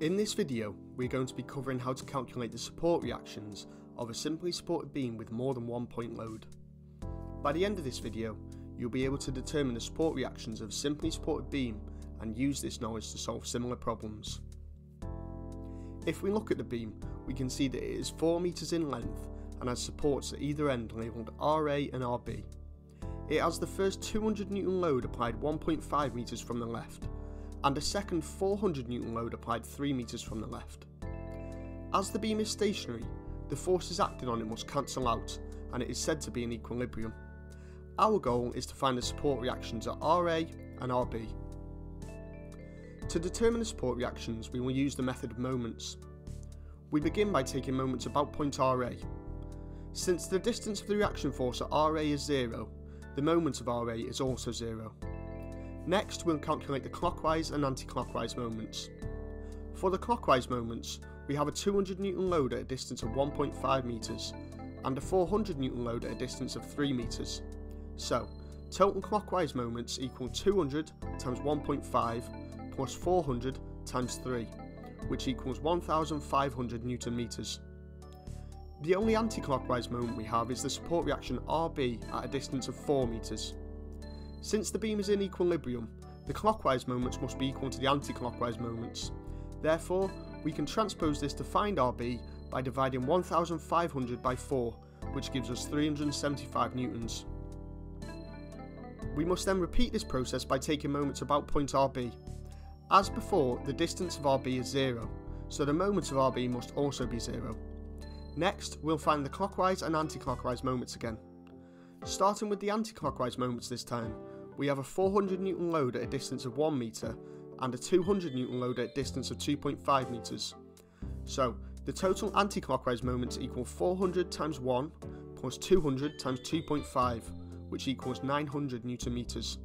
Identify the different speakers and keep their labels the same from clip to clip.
Speaker 1: In this video, we're going to be covering how to calculate the support reactions of a simply supported beam with more than one point load. By the end of this video, you'll be able to determine the support reactions of a simply supported beam and use this knowledge to solve similar problems. If we look at the beam, we can see that it is 4 metres in length and has supports at either end labelled RA and RB. It has the first 200 Newton load applied 1.5 metres from the left and a second 400 Newton load applied 3 metres from the left. As the beam is stationary, the forces acting on it must cancel out and it is said to be in equilibrium. Our goal is to find the support reactions at RA and RB. To determine the support reactions, we will use the method of moments. We begin by taking moments about point RA. Since the distance of the reaction force at RA is zero, the moment of RA is also zero. Next, we'll calculate the clockwise and anti-clockwise moments. For the clockwise moments, we have a 200 Newton load at a distance of 1.5 metres and a 400 Newton load at a distance of 3 metres. So, total clockwise moments equal 200 times 1.5 plus 400 times 3, which equals 1500 Newton meters. The only anti-clockwise moment we have is the support reaction RB at a distance of 4 meters. Since the beam is in equilibrium, the clockwise moments must be equal to the anti-clockwise moments. Therefore, we can transpose this to find RB by dividing 1500 by 4, which gives us 375 newtons. We must then repeat this process by taking moments about point RB. As before, the distance of RB is 0, so the moment of RB must also be 0. Next, we'll find the clockwise and anti-clockwise moments again. Starting with the anti-clockwise moments this time, we have a 400 Newton load at a distance of 1 metre and a 200 Newton load at a distance of 2.5 metres. So, the total anti-clockwise moments equal 400 times 1 plus 200 times 2.5, which equals 900 Newton meters.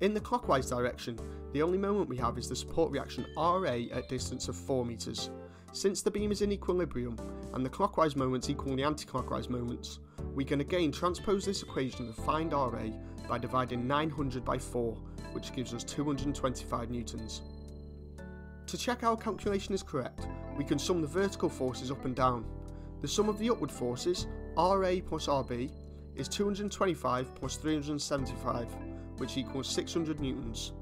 Speaker 1: In the clockwise direction, the only moment we have is the support reaction RA at a distance of 4 meters. Since the beam is in equilibrium and the clockwise moments equal the anti-clockwise moments, we can again transpose this equation to find RA by dividing 900 by 4, which gives us 225 newtons. To check our calculation is correct, we can sum the vertical forces up and down. The sum of the upward forces, RA plus RB, is 225 plus 375, which equals 600 newtons.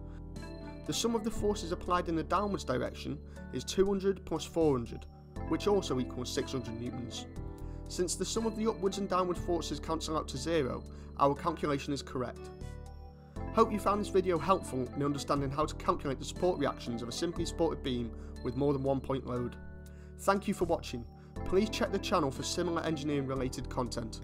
Speaker 1: The sum of the forces applied in the downwards direction is 200 plus 400, which also equals 600 newtons. Since the sum of the upwards and downward forces cancel out to zero, our calculation is correct. Hope you found this video helpful in understanding how to calculate the support reactions of a simply supported beam with more than one point load. Thank you for watching. Please check the channel for similar engineering related content.